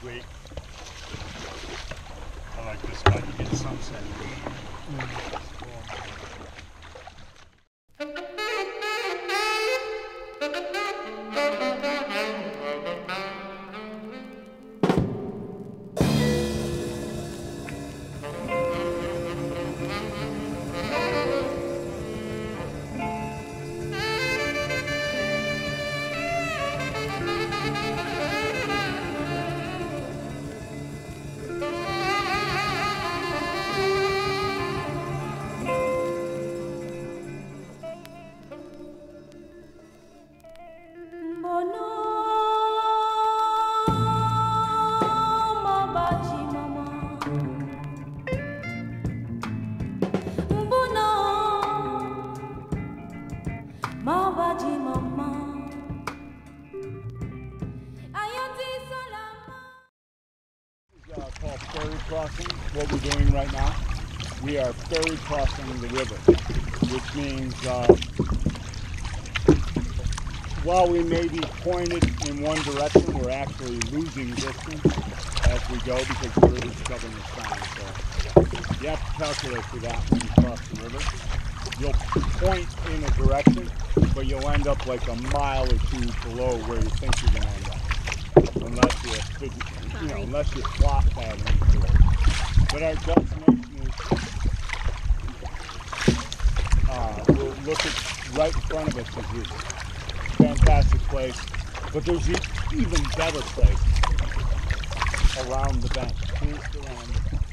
sweet. I like this spot. You get sunset. Mm. It's cool. Uh, called ferry crossing. What we're doing right now, we are ferry crossing the river, which means uh, while we may be pointed in one direction, we're actually losing distance as we go because the river's covering the sign. So you have to calculate for that when you cross the river. You'll point in a direction, but you'll end up like a mile or two below where you think you're going to end up unless you figure, you know, unless you plot that into it. But our destination is, uh, we'll look at right in front of us is this fantastic place, but there's an even better place around the bend. Here's around the bend.